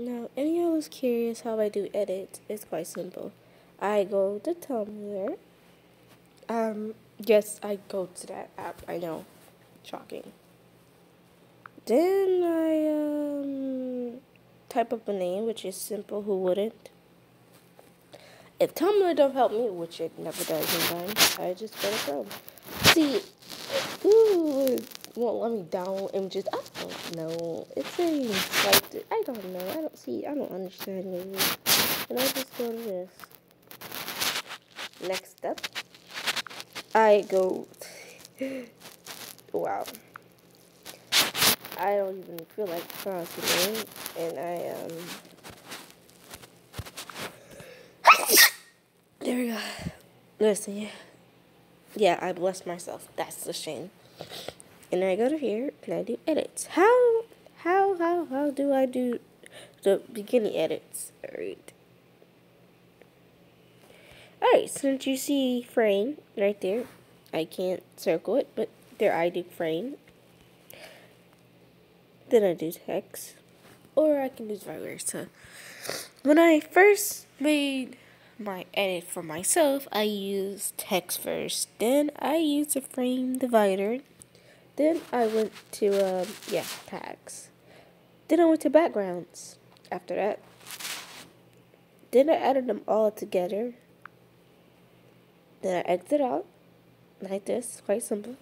Now, any of us curious how I do edits? It's quite simple. I go to Tumblr. Um, yes, I go to that app. I know, shocking. Then I um type up a name, which is simple. Who wouldn't? If Tumblr don't help me, which it never does sometimes, I just go to Chrome. See, won't let me download images. I don't know. It's saying like I don't know. I don't see. I don't understand maybe. And I just go to this. Next step, I go. wow. I don't even feel like pronouncing and I um. there we go. Listen, yeah, yeah. I blessed myself. That's the shame. And I go to here and I do edits. How how how how do I do the beginning edits? Alright. Alright, since you see frame right there, I can't circle it, but there I do frame. Then I do text. Or I can use Viber. So when I first made my edit for myself, I used text first. Then I used a frame divider then I went to, um, yeah, tags. Then I went to backgrounds after that. Then I added them all together. Then I exit out like this, quite simple.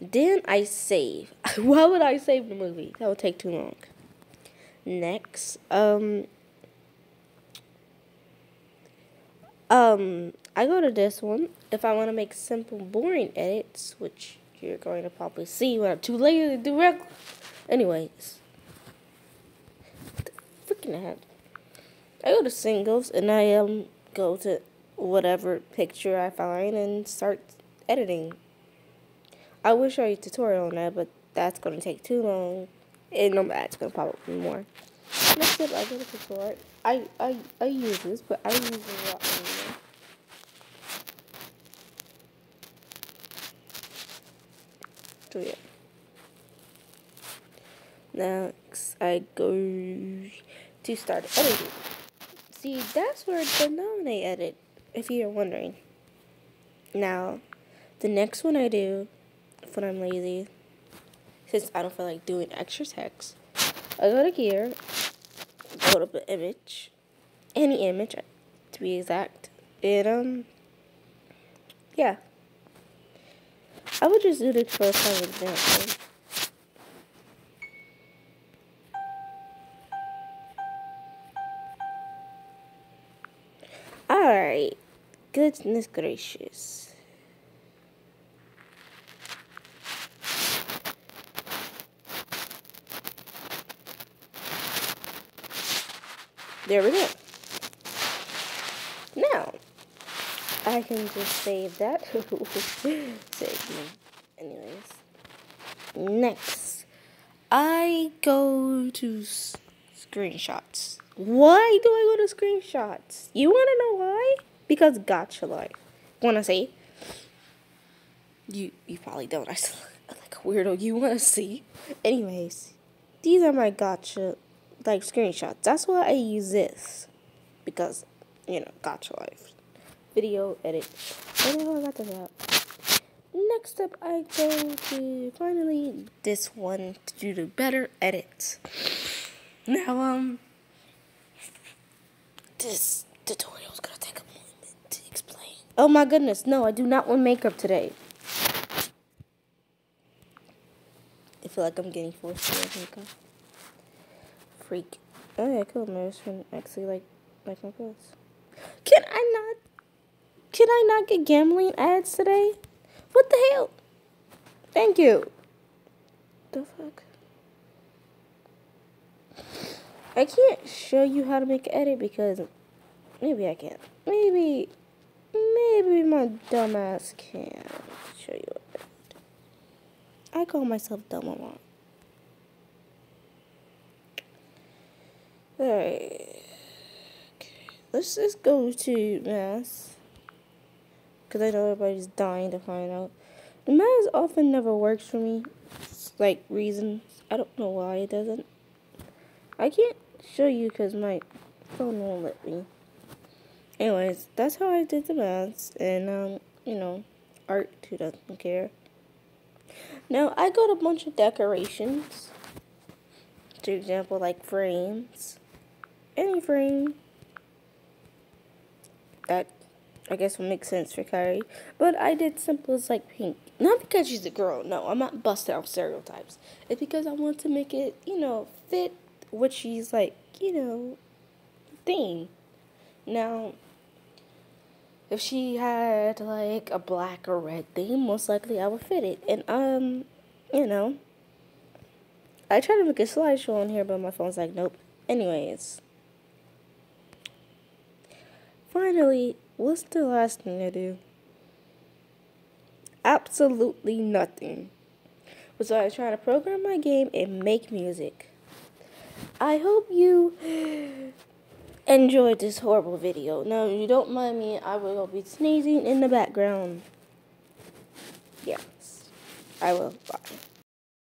Then I save. Why would I save the movie? That would take too long. Next, um, um, I go to this one if I want to make simple, boring edits, which you're going to probably see when I'm too lazy to do regular. Anyways, freaking heck. I go to singles and I um go to whatever picture I find and start editing. I will show you a tutorial on that, but that's going to take too long. And no, that's going to pop up more. Next up, I go to tutorial. I, I, I use this, but I use it a lot more. So yeah. Next, I go to start editing. See, that's where the nominate edit, if you're wondering. Now, the next one I do, when I'm lazy, since I don't feel like doing extra text, I go to here, load up an image, any image, to be exact, and um, yeah. I would just do this for fun example. Alright. Goodness gracious. There we go. Now, I can just save that. save me. Anyways. Next. I go to screenshots. Why do I go to screenshots? You want to know why? Because Gacha Life. Want to see? You you probably don't. I like a weirdo. You want to see? Anyways, these are my Gacha like screenshots. That's why I use this because you know Gacha Life video edit. Next up, I go to finally this one to do the better edits. Now, um, this tutorial is gonna take a moment to explain. Oh my goodness, no, I do not want makeup today. I feel like I'm getting forced to wear makeup. Freak. Oh yeah, cool. Nurse actually like like my clothes. Can I not can I not get gambling ads today? What the hell? Thank you. The fuck? I can't show you how to make an edit because maybe I can't. Maybe, maybe my dumbass can show you. I call myself dumb a lot. Okay. Let's just go to mass because I know everybody's dying to find out. The mask often never works for me. like reasons. I don't know why it doesn't. I can't show you because my phone won't let me. Anyways, that's how I did the maths, and um, you know, art who doesn't care. Now I got a bunch of decorations. For example, like frames, any frame that I guess would make sense for Kyrie. But I did simple as like pink. Not because she's a girl. No, I'm not busting off stereotypes. It's because I want to make it, you know, fit what she's like, you know, thing. Now, if she had like a black or red theme, most likely I would fit it. And um, you know, I tried to make a slideshow on here, but my phone's like, nope. Anyways, finally, what's the last thing I do? Absolutely nothing. Was trying to program my game and make music. I hope you enjoyed this horrible video. Now, if you don't mind me, I will be sneezing in the background. Yes, I will. Bye.